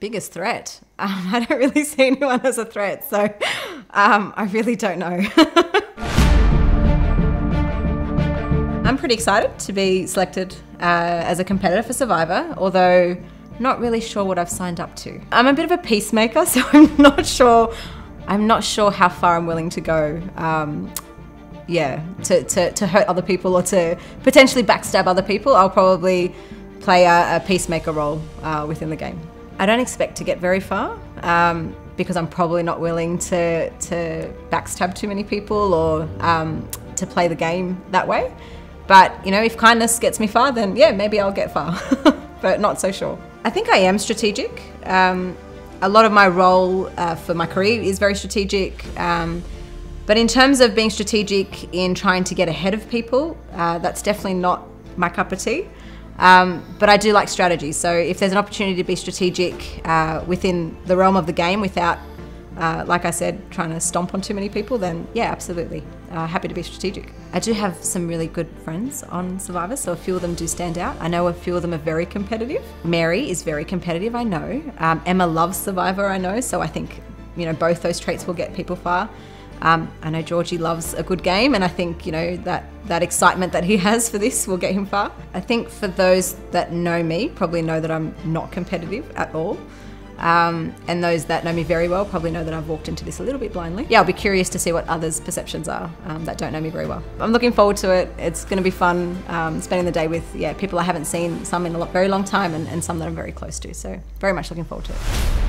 Biggest threat? Um, I don't really see anyone as a threat, so um, I really don't know. I'm pretty excited to be selected uh, as a competitor for Survivor, although not really sure what I've signed up to. I'm a bit of a peacemaker, so I'm not sure. I'm not sure how far I'm willing to go. Um, yeah, to, to, to hurt other people or to potentially backstab other people. I'll probably play a, a peacemaker role uh, within the game. I don't expect to get very far um, because I'm probably not willing to, to backstab too many people or um, to play the game that way. But, you know, if kindness gets me far, then yeah, maybe I'll get far, but not so sure. I think I am strategic. Um, a lot of my role uh, for my career is very strategic. Um, but in terms of being strategic in trying to get ahead of people, uh, that's definitely not my cup of tea. Um, but I do like strategy. So if there's an opportunity to be strategic uh, within the realm of the game without uh, like I said, trying to stomp on too many people, then yeah, absolutely. Uh, happy to be strategic. I do have some really good friends on Survivor, so a few of them do stand out. I know a few of them are very competitive. Mary is very competitive, I know. Um, Emma loves Survivor, I know, so I think you know both those traits will get people far. Um, I know Georgie loves a good game, and I think you know that that excitement that he has for this will get him far. I think for those that know me, probably know that I'm not competitive at all. Um, and those that know me very well probably know that I've walked into this a little bit blindly. Yeah, I'll be curious to see what others' perceptions are um, that don't know me very well. I'm looking forward to it. It's going to be fun um, spending the day with yeah people I haven't seen, some in a lot, very long time, and, and some that I'm very close to. So very much looking forward to it.